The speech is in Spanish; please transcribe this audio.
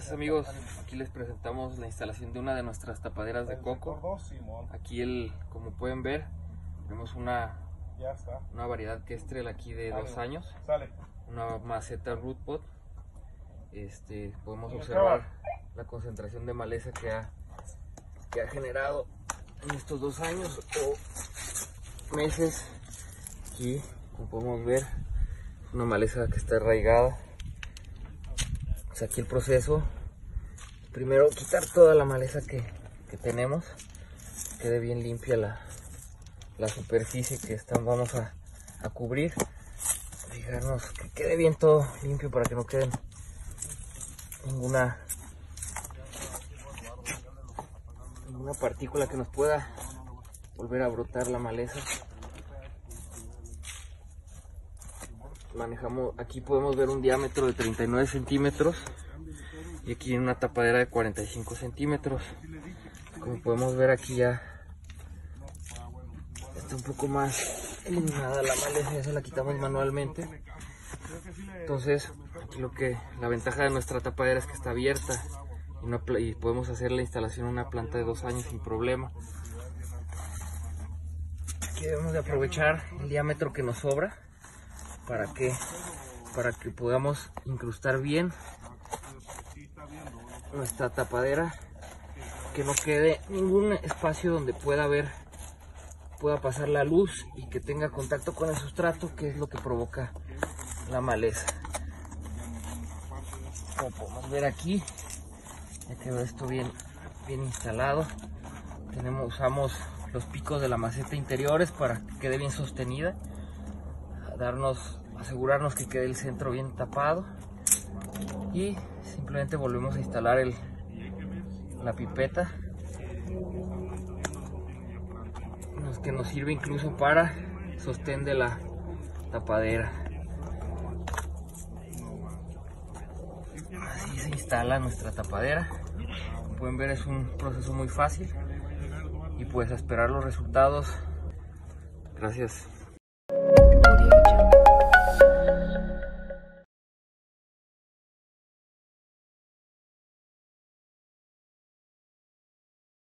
Buenas amigos, aquí les presentamos la instalación de una de nuestras tapaderas de coco. Aquí el, como pueden ver, tenemos una, una variedad que estrella aquí de dos años, una maceta root pot. Este, podemos observar la concentración de maleza que ha, que ha generado en estos dos años o meses. Aquí, como podemos ver, una maleza que está arraigada aquí el proceso. Primero quitar toda la maleza que, tenemos. Quede bien limpia la, superficie que vamos a, cubrir. Fijarnos que quede bien todo limpio para que no quede ninguna ninguna partícula que nos pueda volver a brotar la maleza. Manejamos aquí podemos ver un diámetro de 39 centímetros y aquí una tapadera de 45 centímetros. Como podemos ver aquí ya está un poco más eliminada la maleza se la quitamos manualmente. Entonces aquí lo que la ventaja de nuestra tapadera es que está abierta y, y podemos hacer la instalación en una planta de dos años sin problema. Aquí debemos de aprovechar el diámetro que nos sobra para que para que podamos incrustar bien nuestra tapadera que no quede ningún espacio donde pueda haber pueda pasar la luz y que tenga contacto con el sustrato que es lo que provoca la maleza. Como podemos ver aquí ya quedó esto bien bien instalado. Tenemos usamos los picos de la maceta interiores para que quede bien sostenida. Darnos asegurarnos que quede el centro bien tapado. Y simplemente volvemos a instalar el, la pipeta. Que nos sirve incluso para sostén de la tapadera. Así se instala nuestra tapadera. Como pueden ver es un proceso muy fácil. Y pues esperar los resultados. Gracias